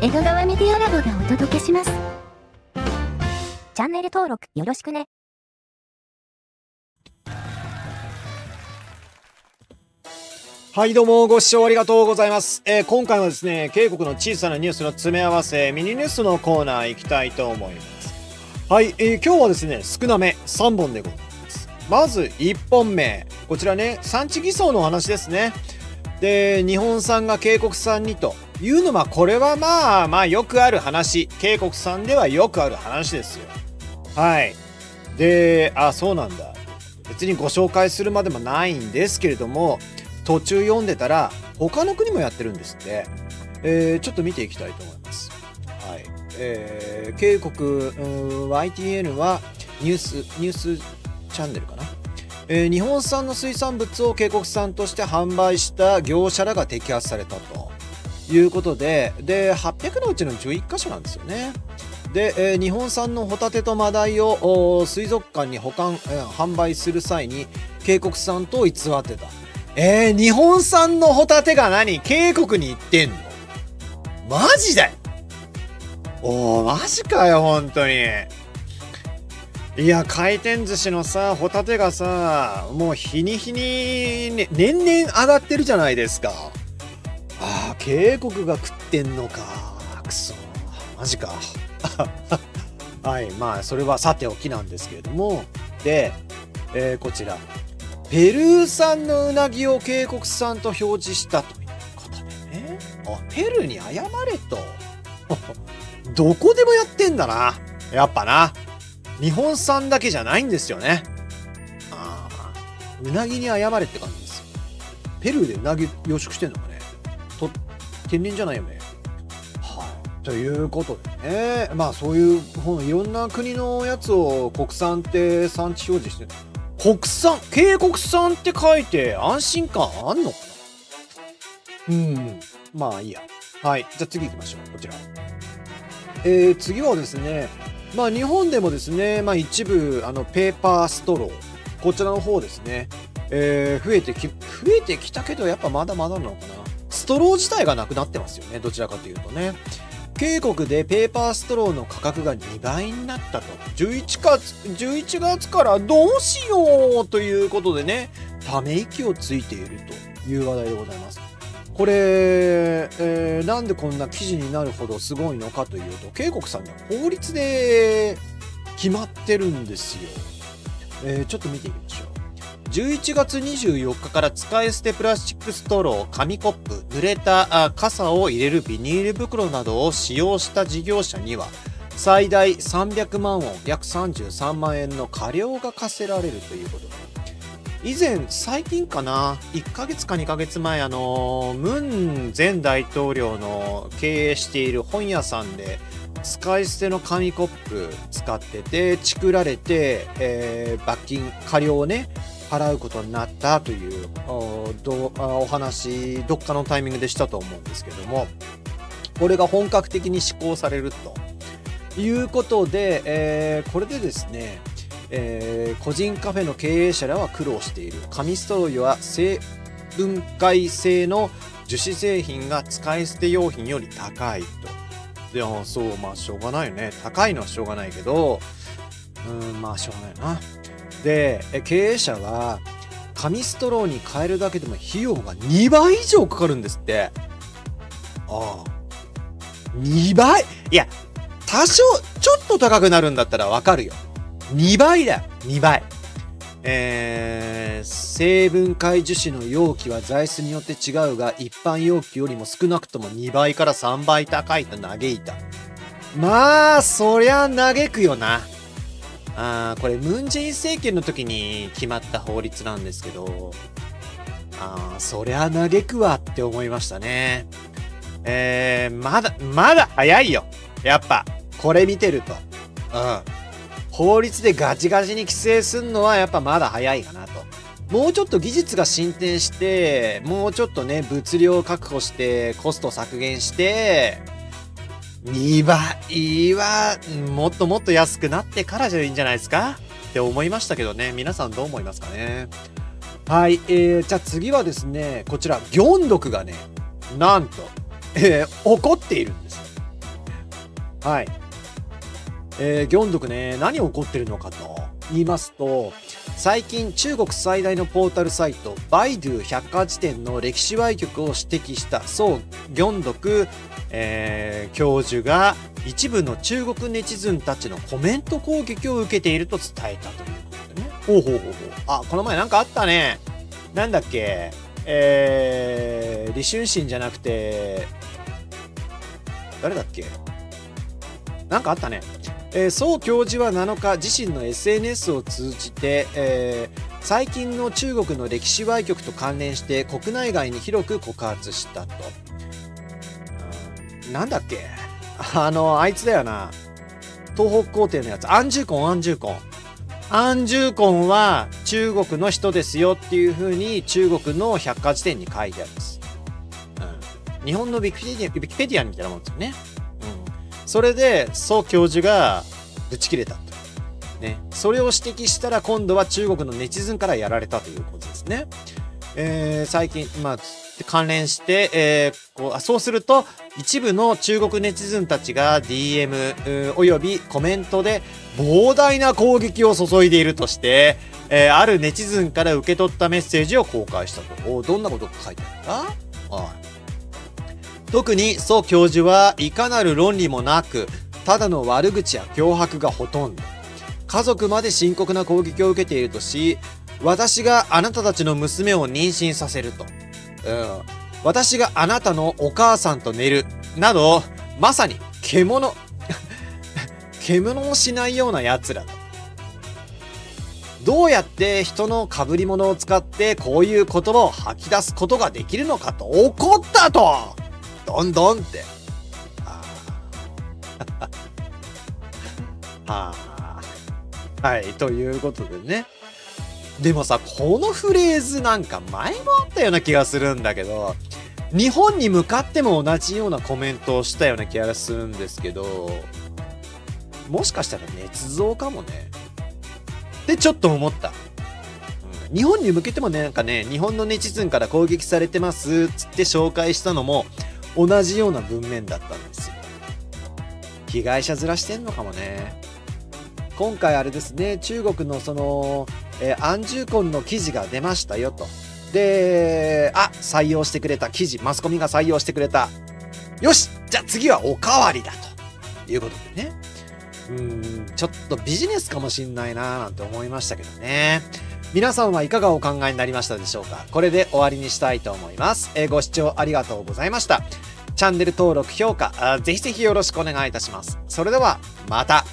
江戸川メディアラボがお届けします。チャンネル登録よろしくね。はい、どうもご視聴ありがとうございます。えー今回はですね、渓谷の小さなニュースの詰め合わせ、ミニニュースのコーナー行きたいと思います。はい、えー今日はですね、少なめ3本でございます。まず1本目。こちらね、産地偽装の話ですね。で、日本産が渓谷産にというのは、これはまあまあよくある話。渓谷産ではよくある話ですよ。はい。で、あ、そうなんだ。別にご紹介するまでもないんですけれども、途中読んでたら他の国もやってるんですって、えーちょっと見ていきたいと思いますはいえー、渓谷うん YTN はニュースニュースチャンネルかな、えー日本産の水産物を渓谷産として販売した業者らが摘発されたということでで800のうちの11箇所なんですよね。で、えー日本産のホタテとマダイを水族館に保管、えー販売する際に渓谷産と偽ってた。えー、日本産のホタテが何？渓谷に行ってんの？マジだよおー、マジかよ、本当に。いや、回転寿司のさ、ホタテがさ、もう日に日に、ね、年々上がってるじゃないですか。ああ、渓谷が食ってんのか。くそ、マジか。はい、まあ、それはさておきなんですけれども。で、えーこちら。ペルー産のうなぎを渓谷産と表示したということでね。あ、ペルーに謝れと。どこでもやってんだな。やっぱな。日本産だけじゃないんですよね。ああ、うなぎに謝れって感じですよ。ペルーでうなぎ養殖してんのか。天然じゃないよね。はい。ということでね。まあそういう、ほんいろんな国のやつを国産って産地表示してる。国産渓谷産って書いて安心感あんのかな？うん。まあいいや。はい。じゃあ次行きましょう。こちら。えー、次はですねまあ日本でもですねまあ一部あのペーパーストロー。こちらの方ですね。えー、増えてき増えてきたけどやっぱまだまだなのかな？ストロー自体がなくなってますよね。どちらかというとね。渓谷でペーパーストローの価格が2倍になったと。11月 ,11 月からどうしようということでねため息をついているという話題でございます。これ、えーなんでこんな記事になるほどすごいのかというと渓谷さんには法律で決まってるんですよ、えーちょっと見ていきましょう。11月24日から使い捨てプラスチックストロー、紙コップ、濡れた傘を入れるビニール袋などを使用した事業者には、最大300万ウォン、約33万円の過料が課せられるということで。以前、最近かな、1ヶ月か2ヶ月前、あの、ムン前大統領の経営している本屋さんで、使い捨ての紙コップ使ってて、チクられて、えー罰金、過料をね、払うことになったというおどお話どっかのタイミングでしたと思うんですけどもこれが本格的に施行されるということで、えーこれでですね、えー個人カフェの経営者らは苦労している紙ストローは生分解性の樹脂製品が使い捨て用品より高いと。でもそうまあしょうがないよね高いのはしょうがないけどうんまあしょうがないな。で経営者は紙ストローに変えるだけでも費用が2倍以上かかるんですって。ああ。2倍？いや多少ちょっと高くなるんだったらわかるよ。2倍だよ2倍。えー、成分解樹脂の容器は材質によって違うが一般容器よりも少なくとも2倍から3倍高いと嘆いた。まあそりゃ嘆くよな。あこれムン・ジェイン政権の時に決まった法律なんですけどあそりゃ嘆くわって思いましたね。えー、まだまだ早いよ。やっぱこれ見てると。うん。法律でガチガチに規制すんのはやっぱまだ早いかなと。もうちょっと技術が進展してもうちょっとね物量を確保してコスト削減して2倍はもっともっと安くなってからじゃいいんじゃないですか？って思いましたけどね。皆さんどう思いますかね？はい、えー、じゃあ次はですねこちらギョンドクがねなんと、えー怒っているんです。はい。えー、ギョンドクね、何起こってるのかと言いますと、最近中国最大のポータルサイト、バイドゥ百科事典の歴史歪曲を指摘した宋ギョンドク、えー、教授が一部の中国ネチズンたちのコメント攻撃を受けていると伝えたということでね。ほうほうほうほう。あ、この前なんかあったね。なんだっけ？えー、李春心じゃなくて、誰だっけ？なんかあったね。えー、宋教授は7日自身の SNS を通じて、えー、最近の中国の歴史歪曲と関連して国内外に広く告発したと。なんだっけ？あの、あいつだよな。東北皇帝のやつ。アンジュコン、アンジュコン。アンジュコンは中国の人ですよっていう風に中国の百科事典に書いてあるんです。うん。日本のウィキペディア、ウィキペディアみたいなもんですよね。それで、宋教授がぶち切れたと。ね。それを指摘したら今度は中国のネチズンからやられたということですね。えー、最近、まあ、関連して、えー、こうそうすると、一部の中国ネチズンたちが DM およびコメントで膨大な攻撃を注いでいるとして、えー、あるネチズンから受け取ったメッセージを公開したと。おどんなことが書いてあるんだ？特に宋教授はいかなる論理もなくただの悪口や脅迫がほとんど。家族まで深刻な攻撃を受けているとし私があなたたちの娘を妊娠させると、うん、私があなたのお母さんと寝るなどまさに獣 獣をしないような奴らだどうやって人の被り物を使ってこういう言葉を吐き出すことができるのかと怒ったと。どんどんって。はあ。はあ。はい、ということでね。でもさ、このフレーズなんか前もあったような気がするんだけど、日本に向かっても同じようなコメントをしたような気がするんですけど、もしかしたら捏造かもね。ってちょっと思った。日本に向けてもね、なんかね、日本のネチズンから攻撃されてますつって紹介したのも、同じような文面だったんですよ。被害者ずらしてんのかもね。今回あれですね、中国のその、えー、アンジュコンの記事が出ましたよと。で、あ、採用してくれた記事、マスコミが採用してくれた。よしじゃあ次はおかわりだということでね。うん、ちょっとビジネスかもしんないなーなんて思いましたけどね。皆さんはいかがお考えになりましたでしょうか？これで終わりにしたいと思います。えー、ご視聴ありがとうございました。チャンネル登録、評価、ぜひぜひよろしくお願いいたします。それでは、また。